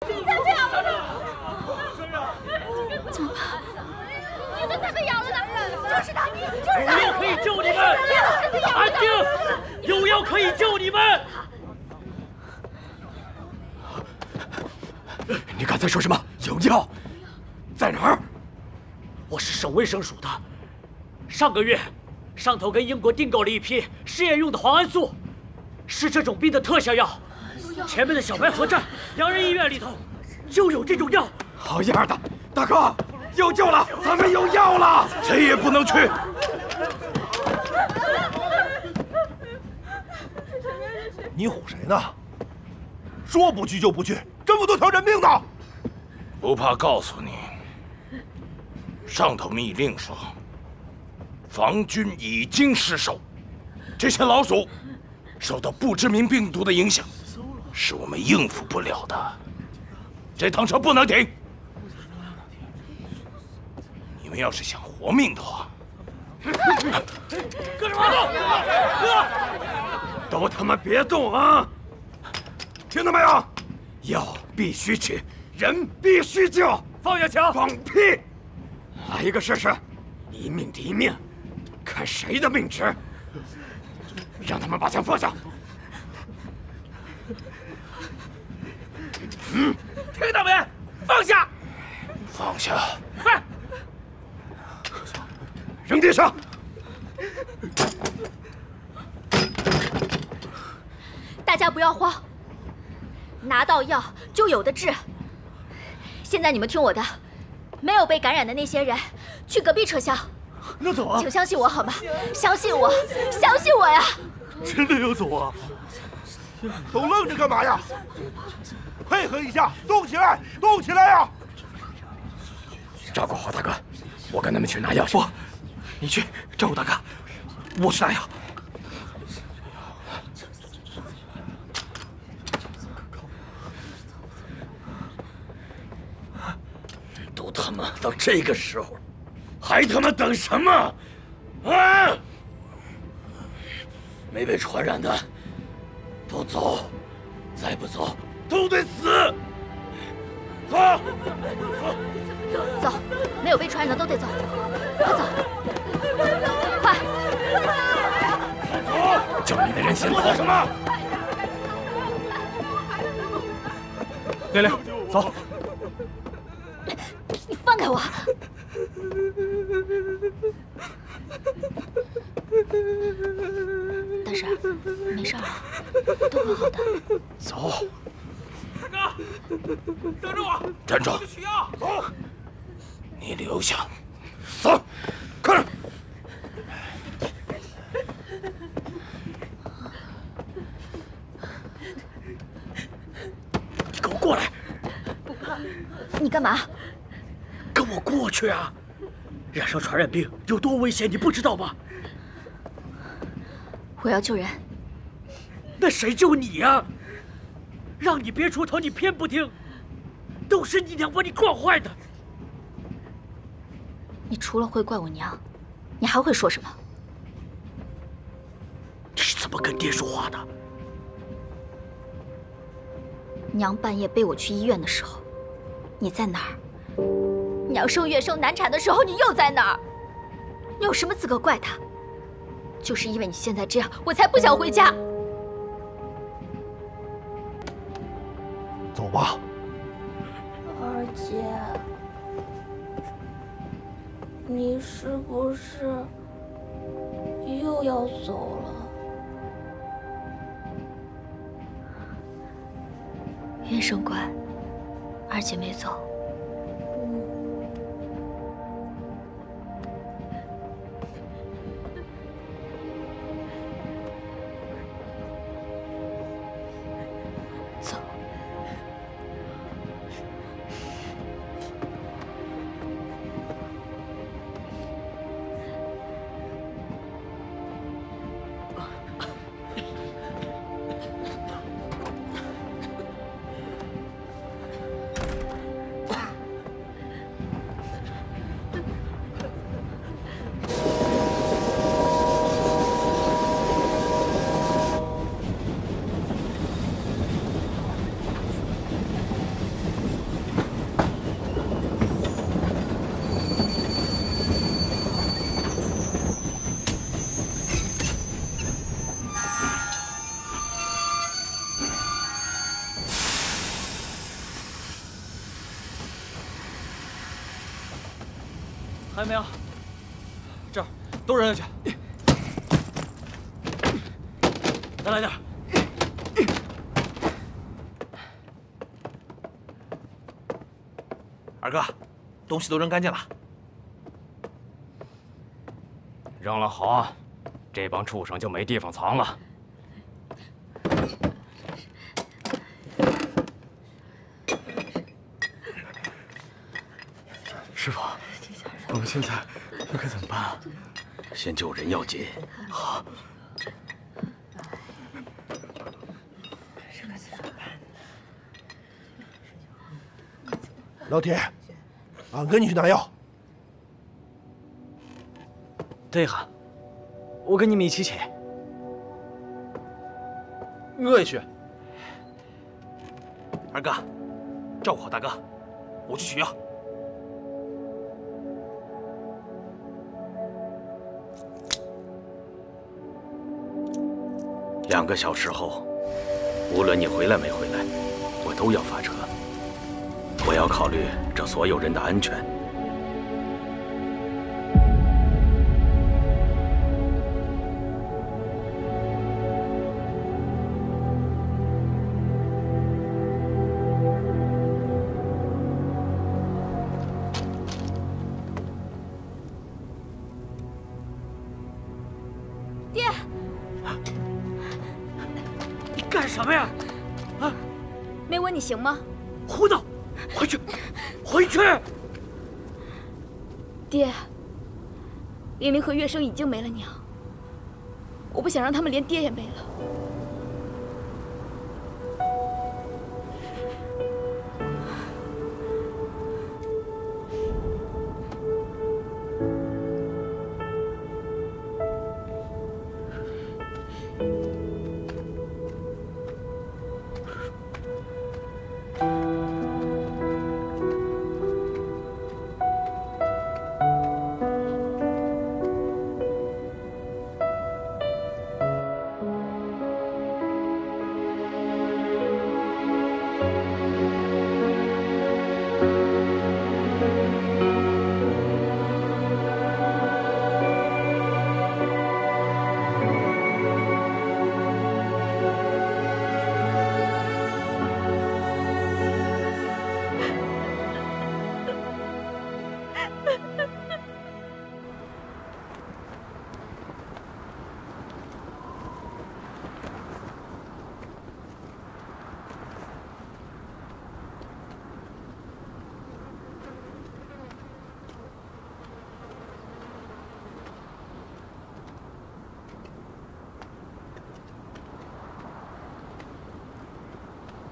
再这样！怎么办？你们才被咬了呢！就是他，就是他！有药可以救你们！安静！有药可以救你们！你刚才说什么？有药？在哪儿？我是省卫生署的。上个月，上头跟英国订购了一批试验用的磺胺素，是这种病的特效药。前面的小白河站洋人医院里头就有这种药。好样的，大哥，有救了！咱们有药了，谁也不能去。你唬谁呢？说不去就不去，这么多条人命呢！不怕告诉你，上头密令说，防军已经失守，这些老鼠受到不知名病毒的影响，是我们应付不了的。这趟车不能停。你们要是想活命的话，干什么都他妈别动啊！听到没有？药必须取，人必须救。放下枪！放屁！来一个试试，一命抵一命，看谁的命值。让他们把枪放下。嗯，听到没？放下！放下！快！扔地上！大家不要慌，拿到药就有的治。现在你们听我的，没有被感染的那些人，去隔壁车厢。那走啊！请相信我好吗？相信我，相信我呀！真的要走啊？都愣着干嘛呀？配合一下，动起来，动起来呀！照顾好大哥，我跟他们去拿药去。不，你去照顾大哥，我去拿药。都他妈到这个时候，还他妈等什么？啊！没被传染的都走，再不走都得死。走，走，走没有被传染的都得走，快走，快！走！叫你的人先走什么？亮亮，走！你放开我！大婶，没事儿，都会好的。走。等着我！站住！去取药。走。你留下。走，快点！你给我过来！不怕你干嘛？跟我过去啊！染上传染病有多危险，你不知道吗？我要救人。那谁救你呀？让你别出头，你偏不听，都是你娘把你惯坏的。你除了会怪我娘，你还会说什么？你是怎么跟爹说话的？娘半夜背我去医院的时候，你在哪儿？娘生月生难产的时候，你又在哪儿？你有什么资格怪她？就是因为你现在这样，我才不想回家。走吧，二姐，你是不是又要走了？袁生乖，二姐没。走。还没有？这儿，都扔下去。再来点。二哥，东西都扔干净了。扔了好，这帮畜生就没地方藏了。师傅，我们现在又该怎么办啊？先救人要紧。好。老铁，俺跟你去拿药。对哈，我跟你们一起去。我也去。二哥，照顾好大哥，我去取药。两个小时后，无论你回来没回来，我都要发车。我要考虑这所有人的安全。爹，干什么呀？啊！没吻你行吗？胡闹！回去，回去！爹，玲玲和月生已经没了娘，我不想让他们连爹也没了。